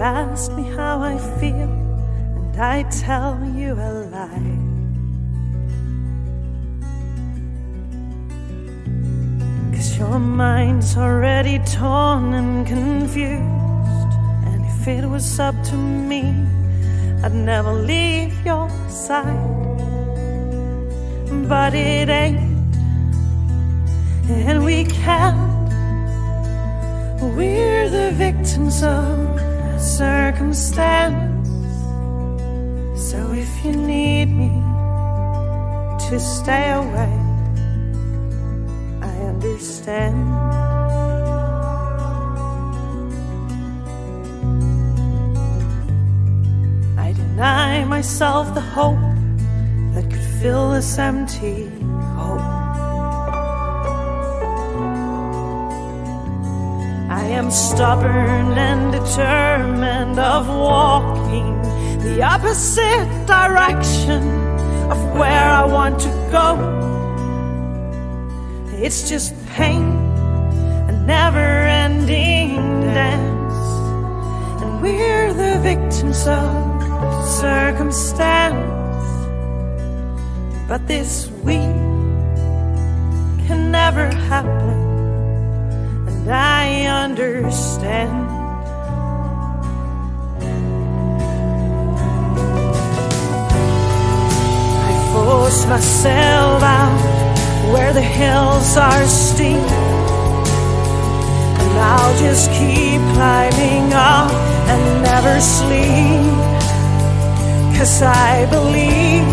ask me how I feel, and I tell you a lie. Cause your mind's already torn and confused. And if it was up to me, I'd never leave your side. But it ain't, and we can't. We're the victims of circumstance. So if you need me to stay away, I understand. I deny myself the hope that could fill this empty am stubborn and determined of walking the opposite direction of where I want to go. It's just pain, a never ending dance. And we're the victims of circumstance. But this we can never happen. And I understand. I force myself out where the hills are steep. And I'll just keep climbing up and never sleep. Cause I believe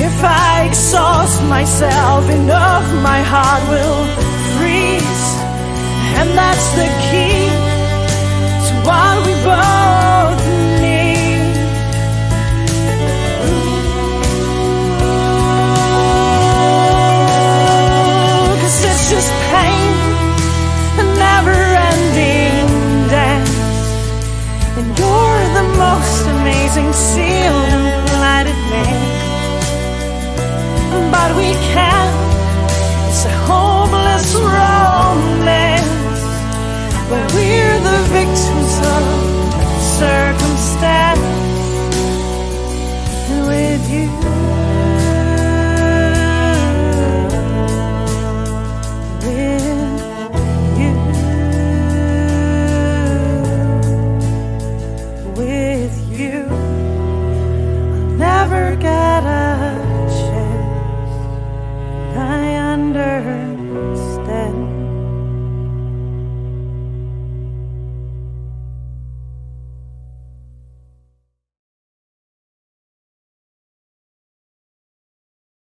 if I exhaust myself enough, my heart will. And that's the key with